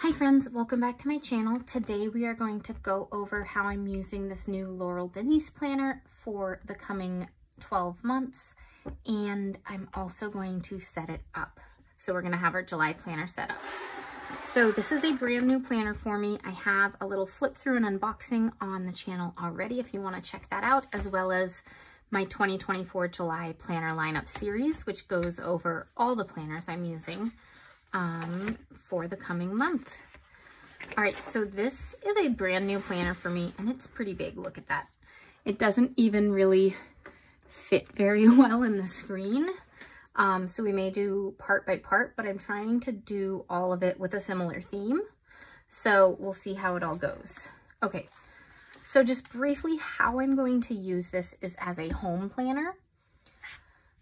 Hi friends, welcome back to my channel. Today we are going to go over how I'm using this new Laurel Denise planner for the coming 12 months and I'm also going to set it up. So we're gonna have our July planner set up. So this is a brand new planner for me. I have a little flip through and unboxing on the channel already if you wanna check that out, as well as my 2024 July planner lineup series, which goes over all the planners I'm using um, for the coming month. All right, so this is a brand new planner for me and it's pretty big. Look at that. It doesn't even really fit very well in the screen. Um, so we may do part by part, but I'm trying to do all of it with a similar theme. So we'll see how it all goes. Okay, so just briefly how I'm going to use this is as a home planner.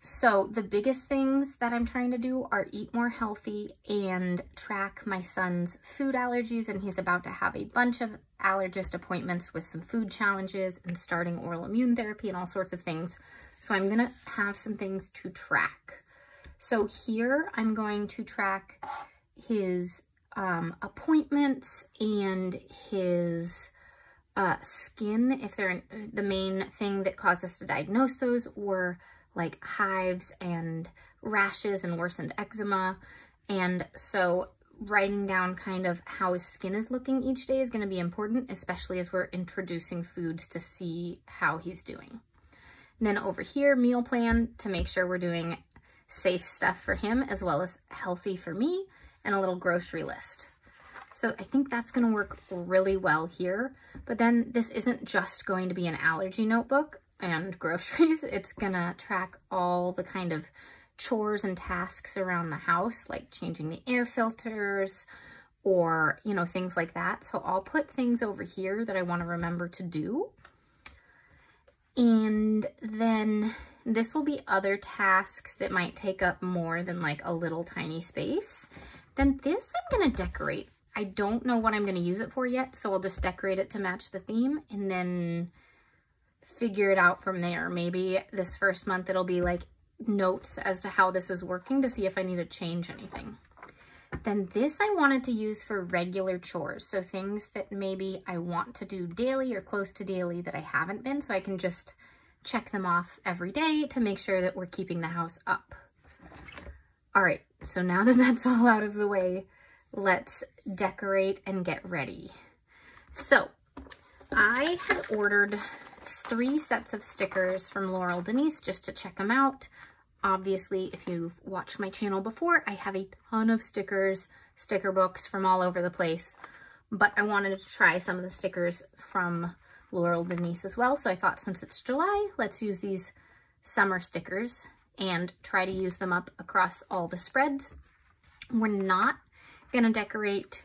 So the biggest things that I'm trying to do are eat more healthy and track my son's food allergies. And he's about to have a bunch of allergist appointments with some food challenges and starting oral immune therapy and all sorts of things. So I'm gonna have some things to track. So here I'm going to track his um, appointments and his uh, skin, if they're the main thing that caused us to diagnose those, or like hives and rashes and worsened eczema. And so writing down kind of how his skin is looking each day is going to be important, especially as we're introducing foods to see how he's doing. And then over here, meal plan to make sure we're doing safe stuff for him as well as healthy for me and a little grocery list. So I think that's going to work really well here. But then this isn't just going to be an allergy notebook and groceries. It's gonna track all the kind of chores and tasks around the house, like changing the air filters or, you know, things like that. So I'll put things over here that I wanna remember to do. And then this will be other tasks that might take up more than like a little tiny space. Then this I'm gonna decorate. I don't know what I'm gonna use it for yet, so I'll just decorate it to match the theme and then figure it out from there. Maybe this first month it'll be like notes as to how this is working to see if I need to change anything. Then this I wanted to use for regular chores. So things that maybe I want to do daily or close to daily that I haven't been. So I can just check them off every day to make sure that we're keeping the house up. All right, so now that that's all out of the way, let's decorate and get ready. So I had ordered three sets of stickers from Laurel Denise just to check them out. Obviously, if you've watched my channel before, I have a ton of stickers, sticker books from all over the place, but I wanted to try some of the stickers from Laurel Denise as well. So I thought since it's July, let's use these summer stickers and try to use them up across all the spreads. We're not gonna decorate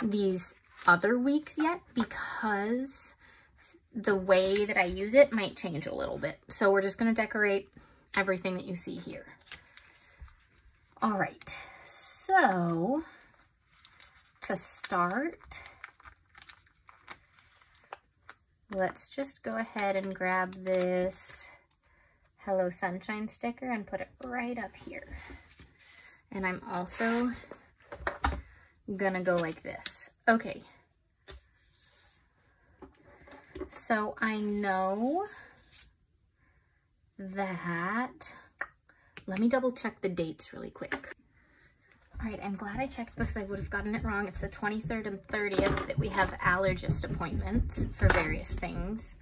these other weeks yet because the way that I use it might change a little bit. So we're just going to decorate everything that you see here. All right, so to start, let's just go ahead and grab this Hello Sunshine sticker and put it right up here. And I'm also gonna go like this. Okay, so I know that, let me double check the dates really quick. All right, I'm glad I checked because I would have gotten it wrong. It's the 23rd and 30th that we have allergist appointments for various things.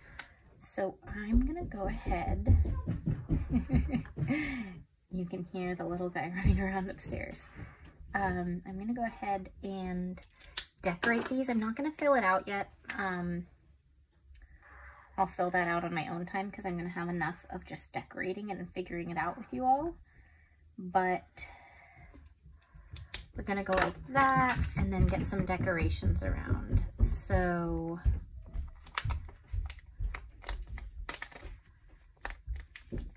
So I'm gonna go ahead. you can hear the little guy running around upstairs. Um, I'm gonna go ahead and decorate these. I'm not gonna fill it out yet. Um, I'll fill that out on my own time because I'm going to have enough of just decorating it and figuring it out with you all. But we're going to go like that and then get some decorations around. So let's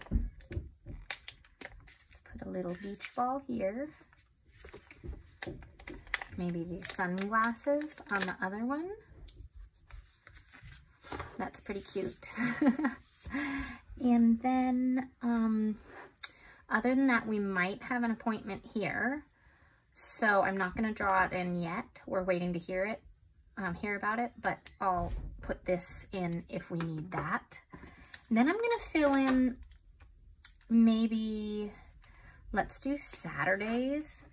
put a little beach ball here. Maybe these sunglasses on the other one. That's pretty cute. and then, um, other than that, we might have an appointment here. So I'm not going to draw it in yet. We're waiting to hear it, um, hear about it, but I'll put this in if we need that. And then I'm going to fill in maybe, let's do Saturdays.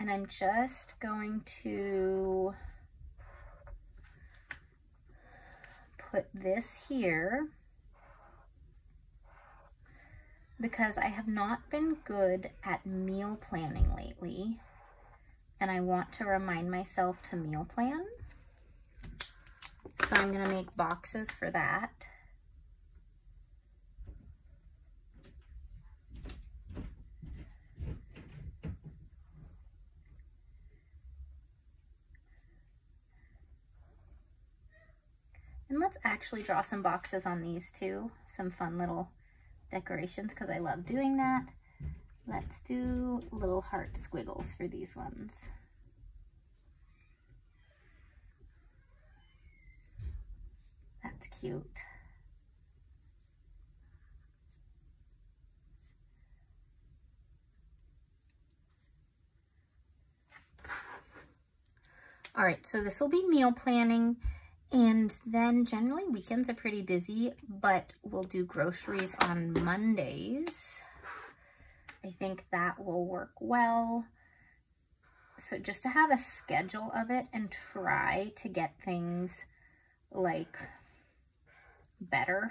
And I'm just going to put this here because I have not been good at meal planning lately and I want to remind myself to meal plan. So I'm gonna make boxes for that. And let's actually draw some boxes on these too. Some fun little decorations because I love doing that. Let's do little heart squiggles for these ones. That's cute. All right, so this will be meal planning. And then generally weekends are pretty busy, but we'll do groceries on Mondays. I think that will work well. So just to have a schedule of it and try to get things like better.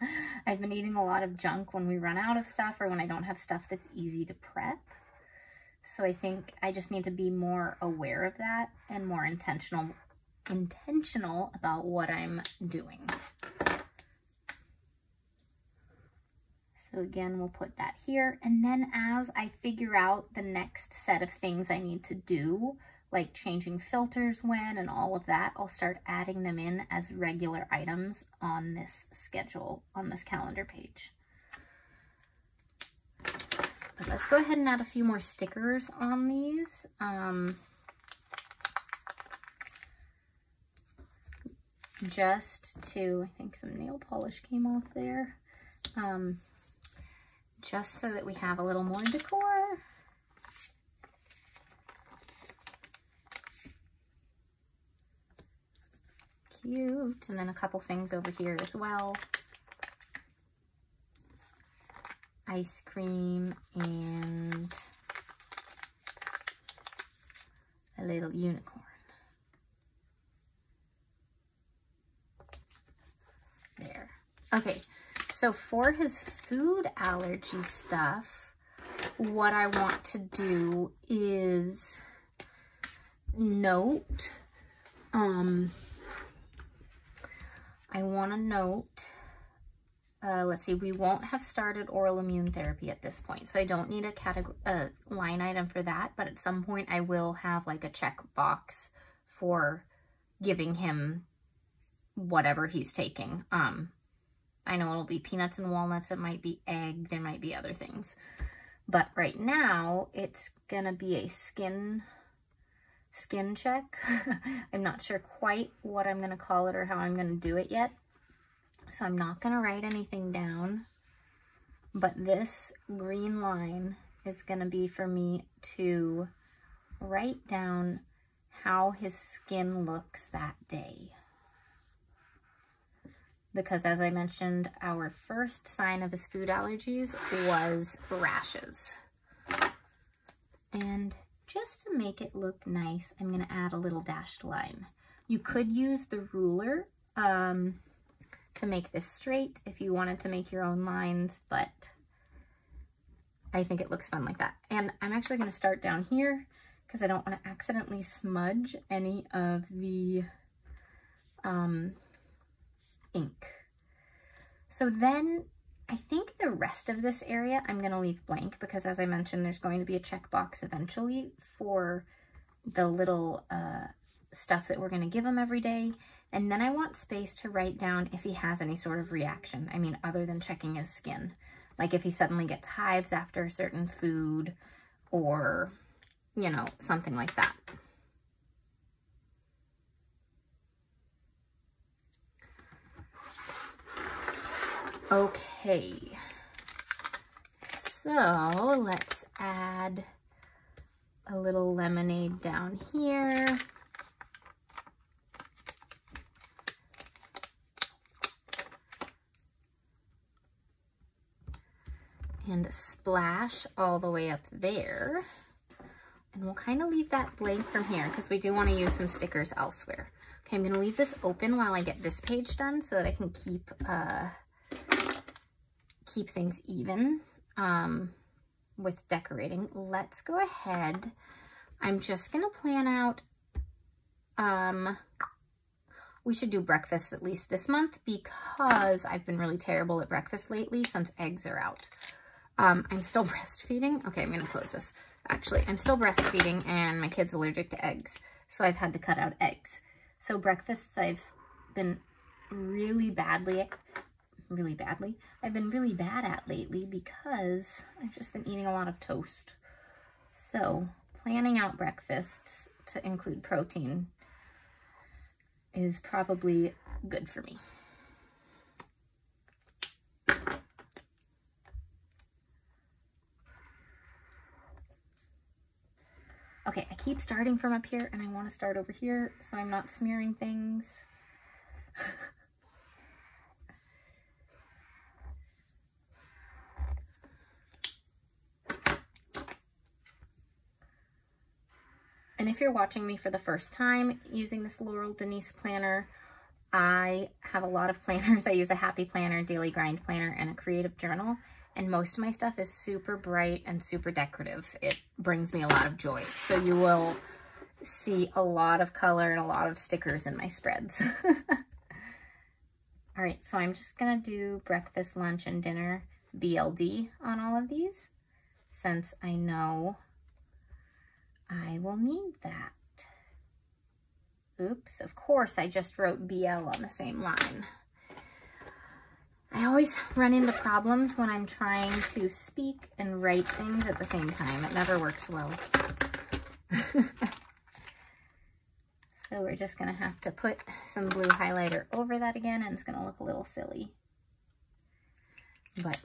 I've been eating a lot of junk when we run out of stuff or when I don't have stuff that's easy to prep. So I think I just need to be more aware of that and more intentional intentional about what I'm doing. So again, we'll put that here. And then as I figure out the next set of things I need to do, like changing filters when and all of that, I'll start adding them in as regular items on this schedule, on this calendar page. But let's go ahead and add a few more stickers on these. Um, just to, I think some nail polish came off there, um, just so that we have a little more decor. Cute. And then a couple things over here as well. Ice cream and a little unicorn. Okay, so for his food allergy stuff, what I want to do is note, um, I want to note, uh, let's see, we won't have started oral immune therapy at this point, so I don't need a category, a line item for that, but at some point I will have like a check box for giving him whatever he's taking. Um, I know it'll be peanuts and walnuts. It might be egg. There might be other things. But right now, it's to be a skin skin check. I'm not sure quite what I'm to call it or how I'm to do it yet. So I'm not to write anything down. But this green line is to be for me to write down how his skin looks that day because as I mentioned, our first sign of his food allergies was rashes. And just to make it look nice, I'm going to add a little dashed line. You could use the ruler um, to make this straight if you wanted to make your own lines, but I think it looks fun like that. And I'm actually going to start down here because I don't want to accidentally smudge any of the um, ink. So then I think the rest of this area I'm going to leave blank because as I mentioned, there's going to be a checkbox eventually for the little uh, stuff that we're going to give him every day. And then I want space to write down if he has any sort of reaction. I mean, other than checking his skin. Like if he suddenly gets hives after a certain food or, you know, something like that. Okay, so let's add a little lemonade down here. And a splash all the way up there. And we'll kind of leave that blank from here because we do want to use some stickers elsewhere. Okay, I'm going to leave this open while I get this page done so that I can keep uh, keep things even um, with decorating. Let's go ahead. I'm just going to plan out, um, we should do breakfast at least this month because I've been really terrible at breakfast lately since eggs are out. Um, I'm still breastfeeding. Okay, I'm going to close this. Actually, I'm still breastfeeding and my kid's allergic to eggs. So I've had to cut out eggs. So breakfasts I've been really badly, really badly, I've been really bad at lately because I've just been eating a lot of toast. So planning out breakfasts to include protein is probably good for me. Okay, I keep starting from up here and I want to start over here so I'm not smearing things. if you're watching me for the first time using this Laurel Denise planner, I have a lot of planners. I use a happy planner, daily grind planner, and a creative journal and most of my stuff is super bright and super decorative. It brings me a lot of joy. So you will see a lot of color and a lot of stickers in my spreads. all right, so I'm just gonna do breakfast, lunch, and dinner BLD on all of these since I know I will need that. Oops, of course I just wrote BL on the same line. I always run into problems when I'm trying to speak and write things at the same time. It never works well. so we're just going to have to put some blue highlighter over that again, and it's going to look a little silly. But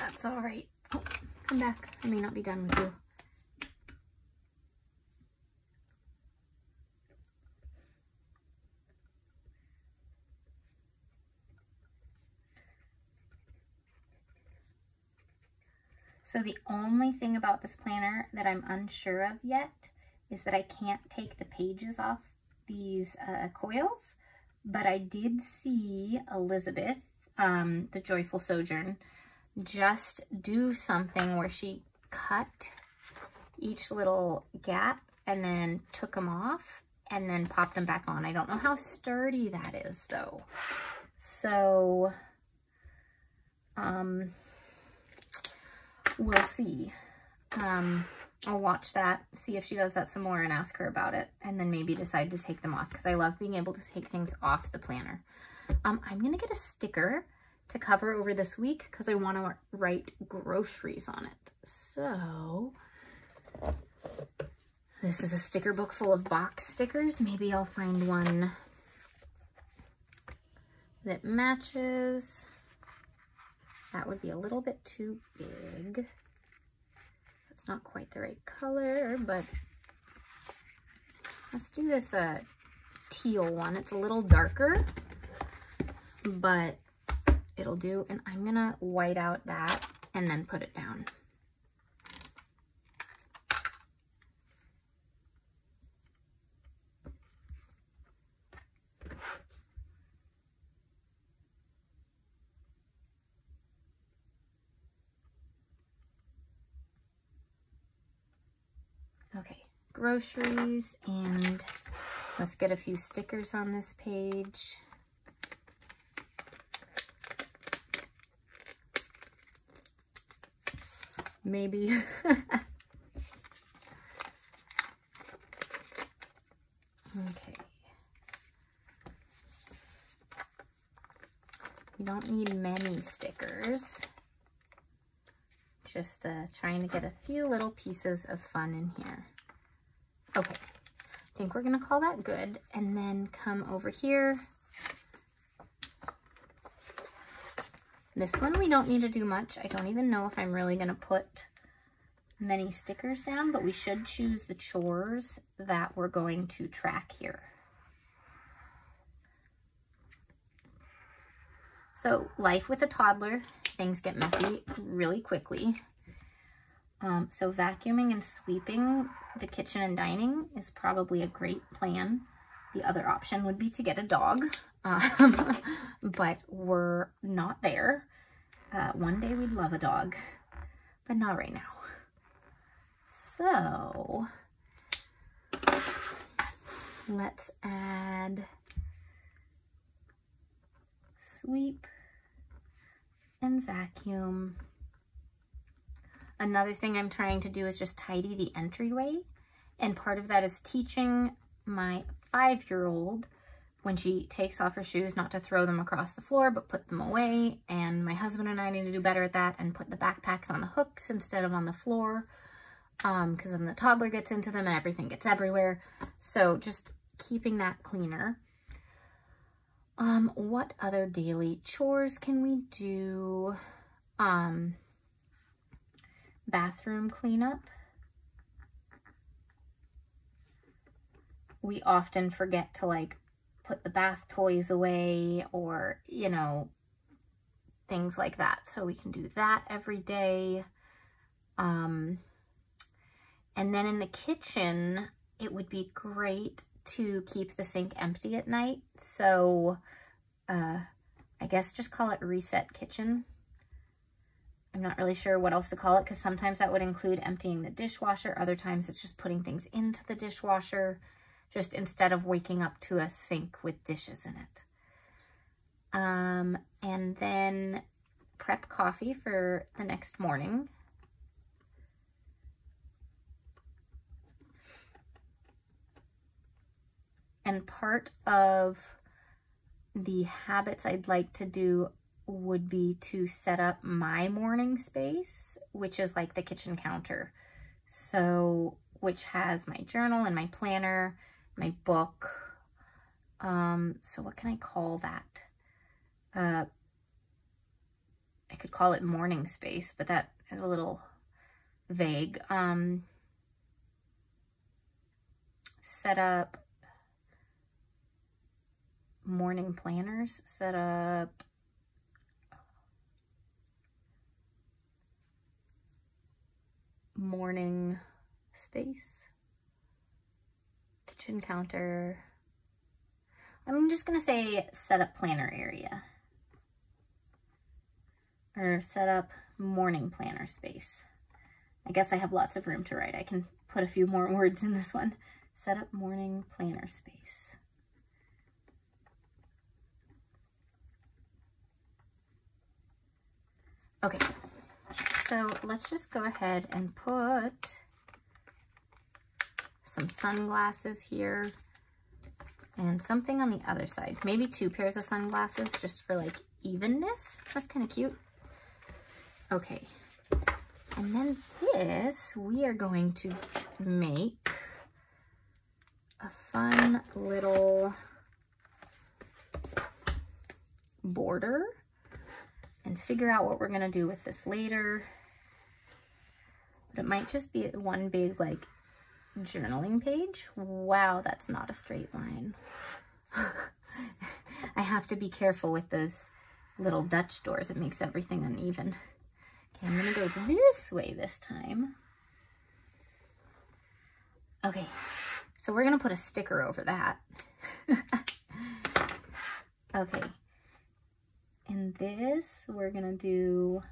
that's all right. Oh, come back. I may not be done with you. So the only thing about this planner that I'm unsure of yet is that I can't take the pages off these uh, coils, but I did see Elizabeth, um, the Joyful Sojourn, just do something where she cut each little gap and then took them off and then popped them back on. I don't know how sturdy that is though. So, um, we'll see. Um, I'll watch that, see if she does that some more and ask her about it, and then maybe decide to take them off because I love being able to take things off the planner. Um, I'm going to get a sticker to cover over this week because I want to write groceries on it. So this is a sticker book full of box stickers. Maybe I'll find one that matches. That would be a little bit too big. It's not quite the right color, but let's do this uh, teal one. It's a little darker, but it'll do. And I'm gonna white out that and then put it down. Groceries and let's get a few stickers on this page. Maybe. okay. You don't need many stickers. Just uh, trying to get a few little pieces of fun in here. Okay, I think we're gonna call that good. And then come over here. This one we don't need to do much. I don't even know if I'm really gonna put many stickers down, but we should choose the chores that we're going to track here. So life with a toddler, things get messy really quickly. Um, so vacuuming and sweeping the kitchen and dining is probably a great plan. The other option would be to get a dog, um, but we're not there. Uh, one day we'd love a dog, but not right now. So let's add sweep and vacuum. Another thing I'm trying to do is just tidy the entryway. And part of that is teaching my five-year-old when she takes off her shoes not to throw them across the floor, but put them away. And my husband and I need to do better at that and put the backpacks on the hooks instead of on the floor because um, then the toddler gets into them and everything gets everywhere. So just keeping that cleaner. Um, what other daily chores can we do? Um, bathroom cleanup. We often forget to like put the bath toys away or, you know, things like that. So we can do that every day. Um, and then in the kitchen, it would be great to keep the sink empty at night. So uh, I guess just call it Reset Kitchen. I'm not really sure what else to call it because sometimes that would include emptying the dishwasher. Other times it's just putting things into the dishwasher just instead of waking up to a sink with dishes in it. Um, and then prep coffee for the next morning. And part of the habits I'd like to do would be to set up my morning space, which is like the kitchen counter. So, which has my journal and my planner, my book. Um, so what can I call that? Uh, I could call it morning space, but that is a little vague. Um, set up morning planners set up morning space, kitchen counter. I'm just going to say set up planner area or set up morning planner space. I guess I have lots of room to write. I can put a few more words in this one. Set up morning planner space. Okay, so let's just go ahead and put some sunglasses here and something on the other side. Maybe two pairs of sunglasses just for like evenness. That's kind of cute. Okay, and then this we are going to make a fun little border and figure out what we're going to do with this later. But it might just be one big like journaling page. Wow, that's not a straight line. I have to be careful with those little Dutch doors. It makes everything uneven. Okay, I'm to go this way this time. Okay, so we're to put a sticker over that. okay, in this, we're gonna do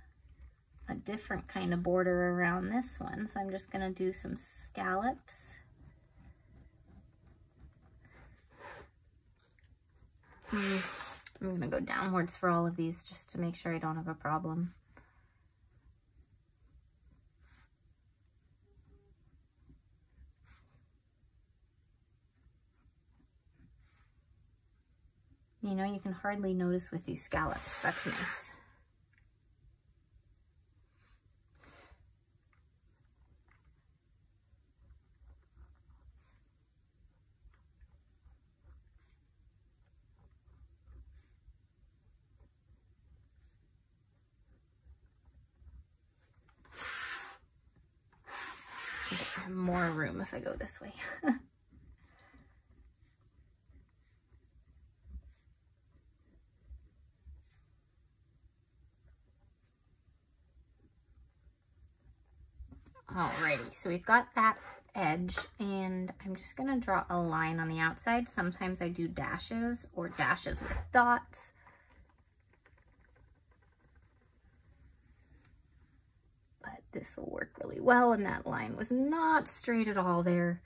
a different kind of border around this one. So I'm just gonna do some scallops. I'm gonna go downwards for all of these just to make sure I don't have a problem. You know, you can hardly notice with these scallops. That's nice. More room if I go this way. Alrighty, so we've got that edge and I'm just gonna draw a line on the outside. Sometimes I do dashes or dashes with dots. But this will work really well and that line was not straight at all there.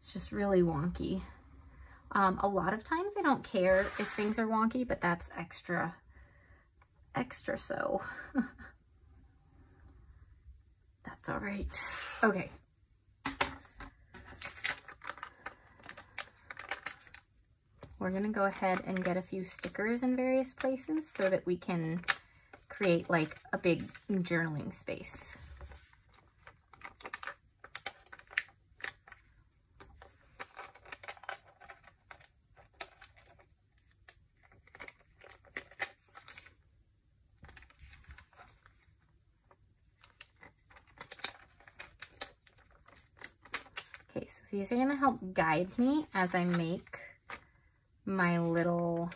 It's just really wonky. Um, a lot of times I don't care if things are wonky, but that's extra, extra so. That's all right. Okay. We're gonna go ahead and get a few stickers in various places so that we can create like a big journaling space. These are going to help guide me as I make my little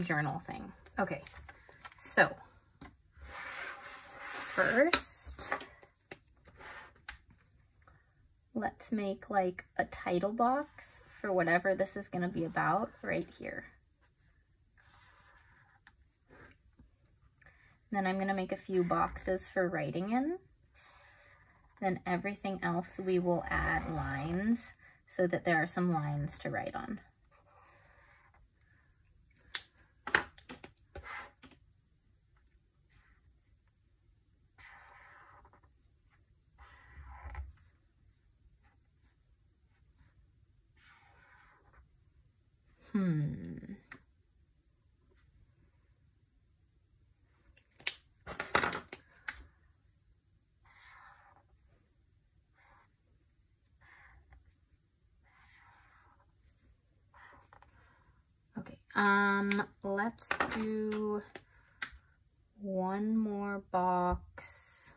journal thing. Okay, so first, let's make like a title box for whatever this is going to be about right here. Then I'm going to make a few boxes for writing in. Then everything else we will add lines so that there are some lines to write on. Hmm. Um, let's do one more box.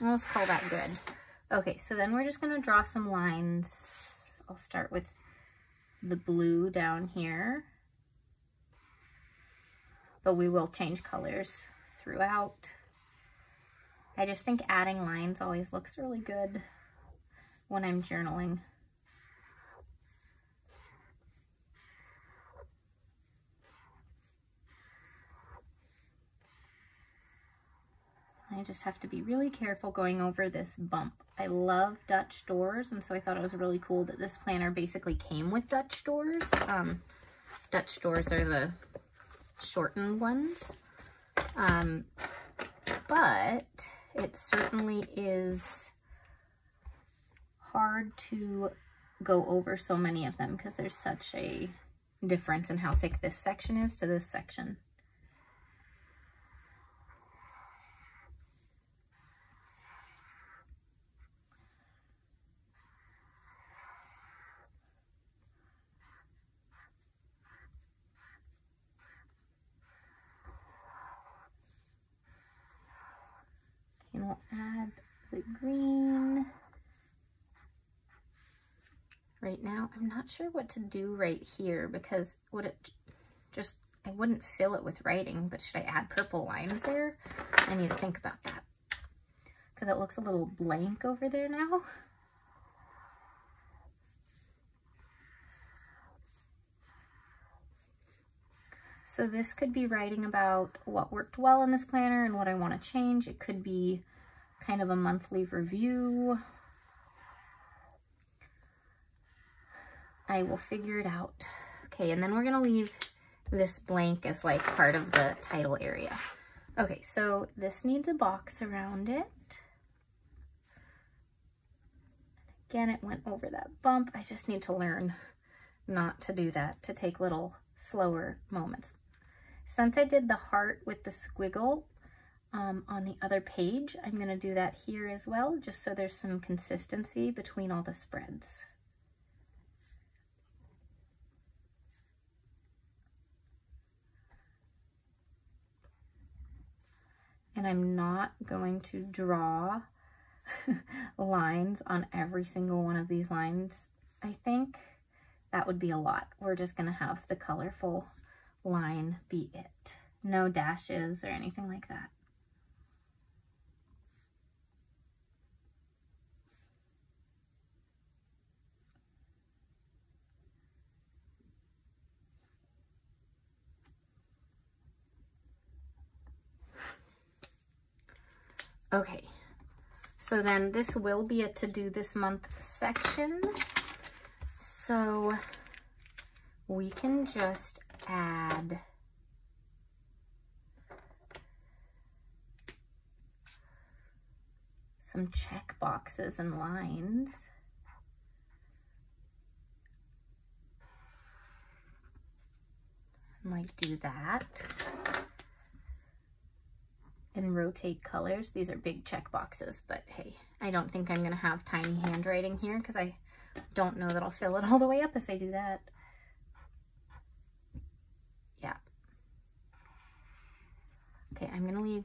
Let's call that good. Okay, so then we're just going to draw some lines. I'll start with the blue down here. But we will change colors throughout. I just think adding lines always looks really good when I'm journaling. I just have to be really careful going over this bump. I love Dutch doors, and so I thought it was really cool that this planner basically came with Dutch doors. Um, Dutch doors are the shortened ones. Um, but it certainly is hard to go over so many of them because there's such a difference in how thick this section is to this section. Right now. I'm not sure what to do right here because would it just, I wouldn't fill it with writing, but should I add purple lines there? I need to think about that because it looks a little blank over there now. So this could be writing about what worked well in this planner and what I want to change. It could be kind of a monthly review I will figure it out. Okay, and then we're gonna leave this blank as like part of the title area. Okay, so this needs a box around it. Again, it went over that bump. I just need to learn not to do that, to take little slower moments. Since I did the heart with the squiggle um, on the other page, I'm gonna do that here as well, just so there's some consistency between all the spreads. and I'm not going to draw lines on every single one of these lines, I think that would be a lot. We're just going to have the colorful line be it. No dashes or anything like that. Okay, so then this will be a to do this month section. So we can just add some check boxes and lines. Like do that and rotate colors. These are big check boxes, but hey, I don't think I'm gonna have tiny handwriting here because I don't know that I'll fill it all the way up if I do that. Yeah. Okay, I'm gonna leave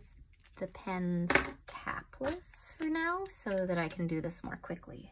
the pens capless for now so that I can do this more quickly.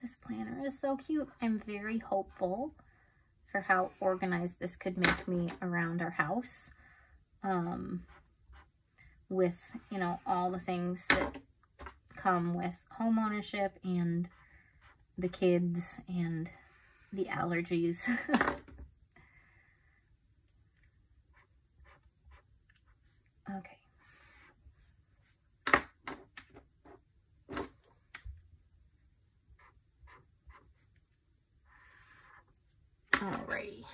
This planner so cute. I'm very hopeful for how organized this could make me around our house. Um, with, you know, all the things that come with home ownership and the kids and the allergies. okay. Alrighty.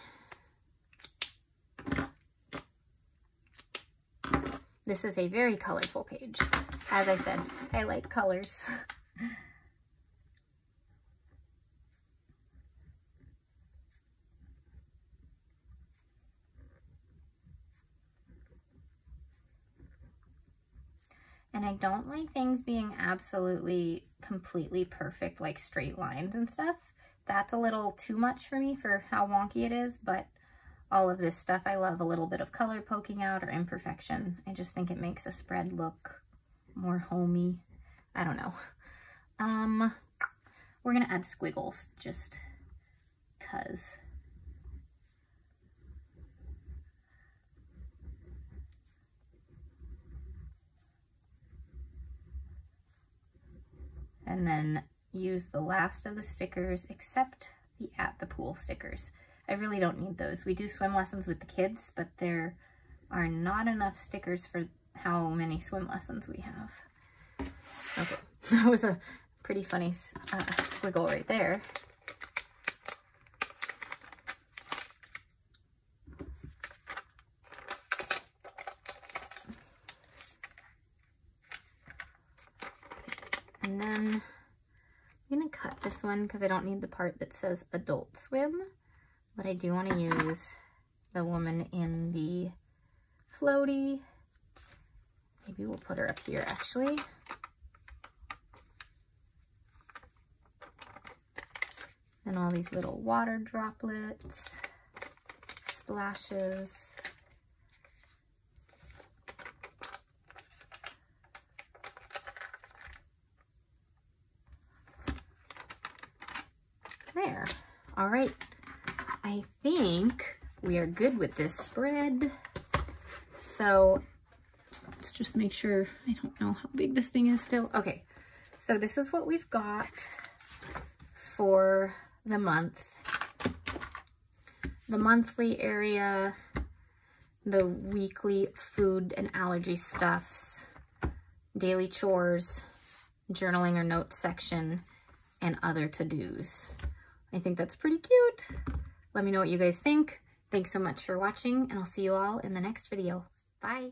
This is a very colorful page. As I said, I like colors. And I don't like things being absolutely, completely perfect, like straight lines and stuff that's a little too much for me for how wonky it is, but all of this stuff, I love a little bit of color poking out or imperfection. I just think it makes a spread look more homey. I don't know. Um, we're gonna add squiggles just cause. And then use the last of the stickers except the at the pool stickers. I really don't need those. We do swim lessons with the kids, but there are not enough stickers for how many swim lessons we have. Okay, that was a pretty funny uh, squiggle right there. And then I'm going to cut this one because I don't need the part that says Adult Swim, but I do want to use the woman in the floaty. Maybe we'll put her up here actually. And all these little water droplets, splashes. There. All right. I think we are good with this spread. So let's just make sure, I don't know how big this thing is still. Okay, so this is what we've got for the month. The monthly area, the weekly food and allergy stuffs, daily chores, journaling or notes section, and other to-dos. I think that's pretty cute. Let me know what you guys think. Thanks so much for watching and I'll see you all in the next video. Bye.